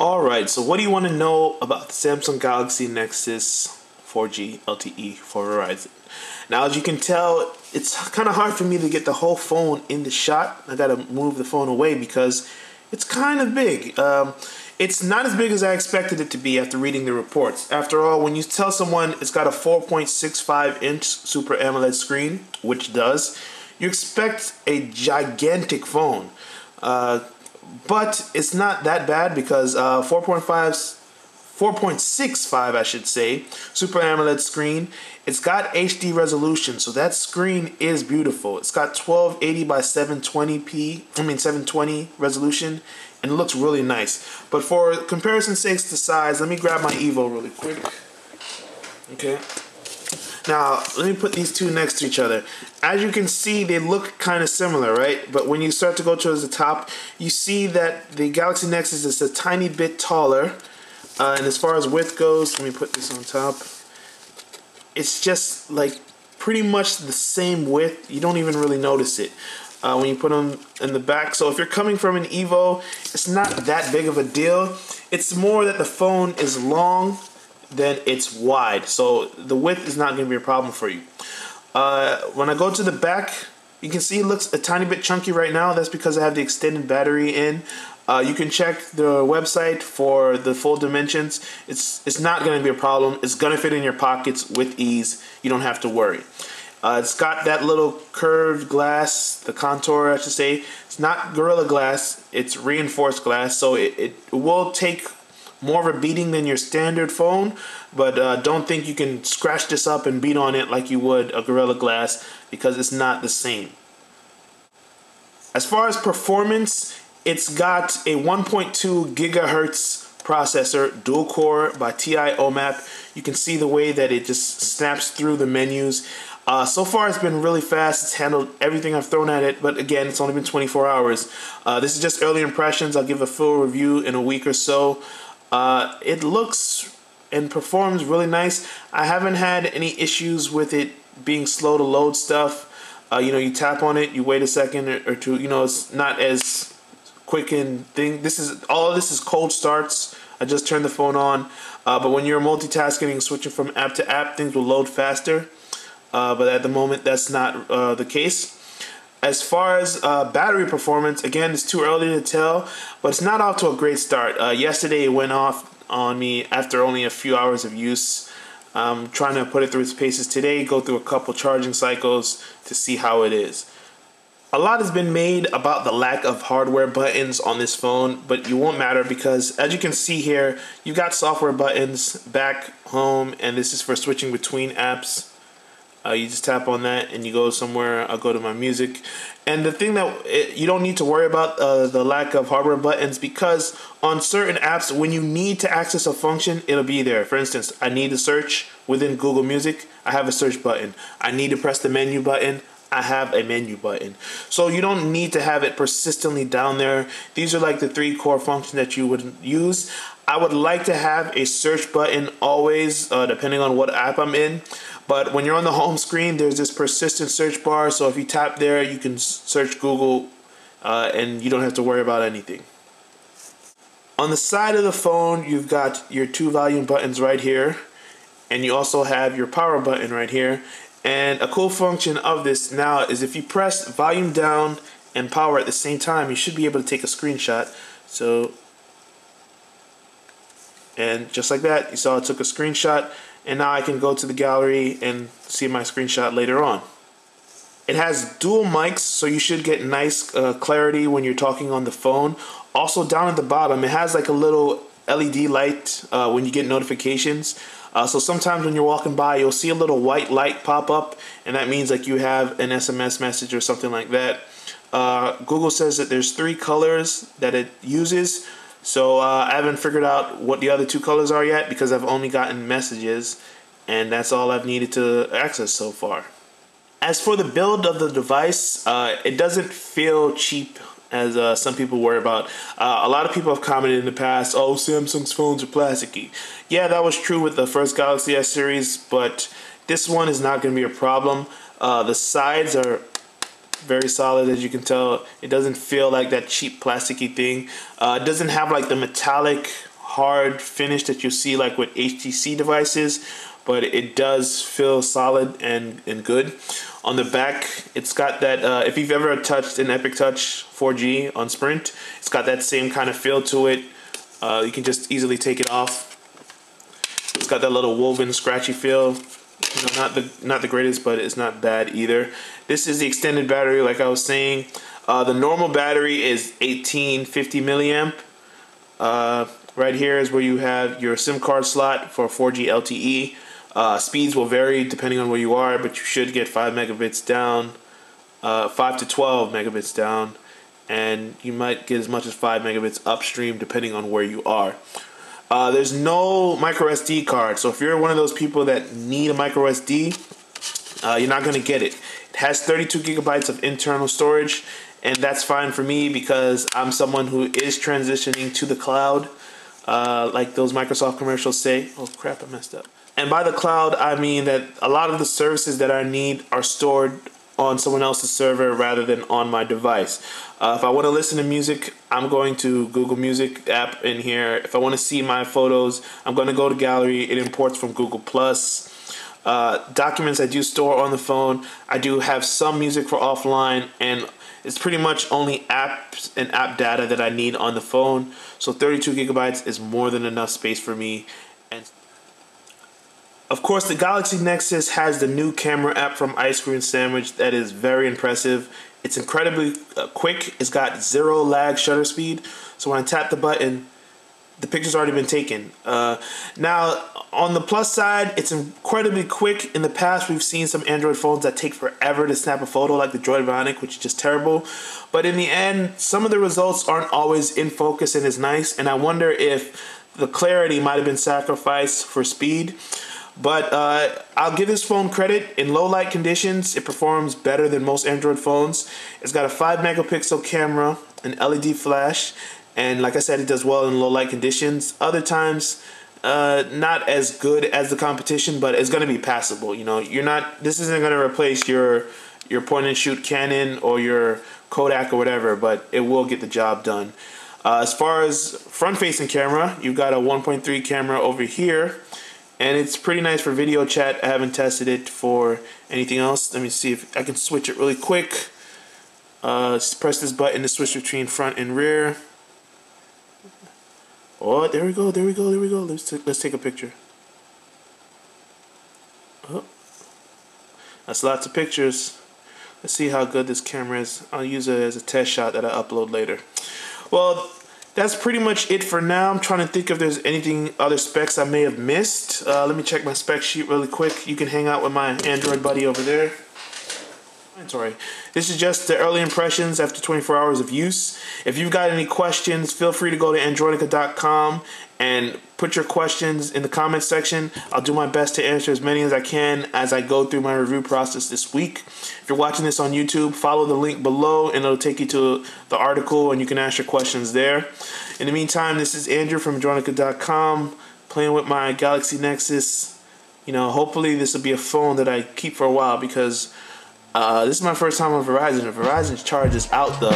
Alright, so what do you want to know about the Samsung Galaxy Nexus 4G LTE for Verizon? Now, as you can tell, it's kind of hard for me to get the whole phone in the shot. I gotta move the phone away because it's kind of big. Um, it's not as big as I expected it to be after reading the reports. After all, when you tell someone it's got a 4.65 inch Super AMOLED screen, which does, you expect a gigantic phone. Uh, but it's not that bad because uh, 4.5 4.65 I should say Super AMOLED screen. It's got HD resolution so that screen is beautiful. It's got 1280 by 720p I mean 720 resolution and it looks really nice. But for comparison sakes to size let me grab my Evo really quick. Okay now, let me put these two next to each other. As you can see, they look kind of similar, right? But when you start to go towards the top, you see that the Galaxy Nexus is a tiny bit taller. Uh, and as far as width goes, let me put this on top. It's just like pretty much the same width. You don't even really notice it uh, when you put them in the back. So if you're coming from an Evo, it's not that big of a deal. It's more that the phone is long then it's wide. So the width is not going to be a problem for you. Uh, when I go to the back, you can see it looks a tiny bit chunky right now. That's because I have the extended battery in. Uh, you can check the website for the full dimensions. It's it's not going to be a problem. It's going to fit in your pockets with ease. You don't have to worry. Uh, it's got that little curved glass, the contour, I should say. It's not Gorilla Glass. It's reinforced glass, so it, it will take more of a beating than your standard phone, but uh, don't think you can scratch this up and beat on it like you would a Gorilla Glass because it's not the same. As far as performance, it's got a 1.2 gigahertz processor, dual core by TI OMAP. You can see the way that it just snaps through the menus. Uh, so far, it's been really fast. It's handled everything I've thrown at it, but again, it's only been 24 hours. Uh, this is just early impressions. I'll give a full review in a week or so. Uh, it looks and performs really nice. I haven't had any issues with it being slow to load stuff. Uh, you know, you tap on it, you wait a second or, or, two. You know, it's not as quick and thing. This is all. this is cold starts. I just turned the phone on, uh, but when you're multitasking and switching from app to app, things will load faster. Uh, but at the moment, that's not uh, the case. As far as uh, battery performance, again, it's too early to tell, but it's not off to a great start. Uh, yesterday, it went off on me after only a few hours of use. I'm trying to put it through its paces today, go through a couple charging cycles to see how it is. A lot has been made about the lack of hardware buttons on this phone, but it won't matter because as you can see here, you've got software buttons back, home, and this is for switching between apps. Uh, you just tap on that and you go somewhere. I'll go to my music. And the thing that it, you don't need to worry about uh, the lack of hardware buttons because on certain apps, when you need to access a function, it'll be there. For instance, I need to search within Google Music. I have a search button. I need to press the menu button. I have a menu button. So you don't need to have it persistently down there. These are like the three core functions that you would use. I would like to have a search button always, uh, depending on what app I'm in. But when you're on the home screen, there's this persistent search bar. So if you tap there, you can search Google uh, and you don't have to worry about anything. On the side of the phone, you've got your two volume buttons right here. And you also have your power button right here. And a cool function of this now is if you press volume down and power at the same time, you should be able to take a screenshot. So, and just like that, you saw it took a screenshot and now I can go to the gallery and see my screenshot later on. It has dual mics, so you should get nice uh, clarity when you're talking on the phone. Also, down at the bottom, it has like a little LED light uh, when you get notifications. Uh, so sometimes when you're walking by, you'll see a little white light pop up, and that means like you have an SMS message or something like that. Uh, Google says that there's three colors that it uses. So uh, I haven't figured out what the other two colors are yet because I've only gotten messages and that's all I've needed to access so far. As for the build of the device, uh, it doesn't feel cheap as uh, some people worry about. Uh, a lot of people have commented in the past, oh, Samsung's phones are plasticky. Yeah, that was true with the first Galaxy S series, but this one is not going to be a problem. Uh, the sides are very solid as you can tell it doesn't feel like that cheap plasticky thing uh, it doesn't have like the metallic hard finish that you see like with HTC devices, but it does feel solid and, and good. On the back, it's got that, uh, if you've ever touched an Epic Touch 4G on Sprint, it's got that same kind of feel to it. Uh, you can just easily take it off. It's got that little woven, scratchy feel. You know, not the not the greatest, but it's not bad either. This is the extended battery, like I was saying. Uh, the normal battery is 1850 milliamp. Uh, right here is where you have your SIM card slot for 4G LTE. Uh, speeds will vary depending on where you are, but you should get 5 megabits down, uh, 5 to 12 megabits down, and you might get as much as 5 megabits upstream depending on where you are. Uh, there's no micro SD card, so if you're one of those people that need a micro SD, uh, you're not going to get it. It has 32 gigabytes of internal storage, and that's fine for me because I'm someone who is transitioning to the cloud, uh, like those Microsoft commercials say. Oh crap, I messed up. And by the cloud, I mean that a lot of the services that I need are stored on someone else's server rather than on my device. Uh, if I want to listen to music, I'm going to Google Music app in here. If I want to see my photos, I'm going to go to Gallery. It imports from Google Plus. Uh, documents I do store on the phone. I do have some music for offline, and it's pretty much only apps and app data that I need on the phone. So 32 gigabytes is more than enough space for me. Of course, the Galaxy Nexus has the new camera app from Ice Cream Sandwich that is very impressive. It's incredibly uh, quick. It's got zero lag shutter speed. So when I tap the button, the picture's already been taken. Uh, now, on the plus side, it's incredibly quick. In the past, we've seen some Android phones that take forever to snap a photo, like the Droid Bionic, which is just terrible. But in the end, some of the results aren't always in focus and is nice. And I wonder if the clarity might have been sacrificed for speed. But uh, I'll give this phone credit. In low light conditions, it performs better than most Android phones. It's got a 5 megapixel camera, an LED flash, and like I said, it does well in low light conditions. Other times, uh, not as good as the competition, but it's going to be passable. You know, you're not. This isn't going to replace your your point and shoot Canon or your Kodak or whatever, but it will get the job done. Uh, as far as front facing camera, you've got a 1.3 camera over here and it's pretty nice for video chat. I haven't tested it for anything else. Let me see if I can switch it really quick. Uh, press this button to switch between front and rear. Oh, there we go, there we go, there we go. Let's let's take a picture. Oh, that's lots of pictures. Let's see how good this camera is. I'll use it as a test shot that I upload later. Well, that's pretty much it for now. I'm trying to think if there's anything other specs I may have missed. Uh, let me check my spec sheet really quick. You can hang out with my Android buddy over there. Sorry. This is just the early impressions after 24 hours of use. If you've got any questions, feel free to go to androinica.com and put your questions in the comments section. I'll do my best to answer as many as I can as I go through my review process this week. If you're watching this on YouTube, follow the link below and it'll take you to the article and you can ask your questions there. In the meantime, this is Andrew from androinica.com playing with my Galaxy Nexus. You know, hopefully this will be a phone that I keep for a while because uh, this is my first time on Verizon. Verizon's charges out the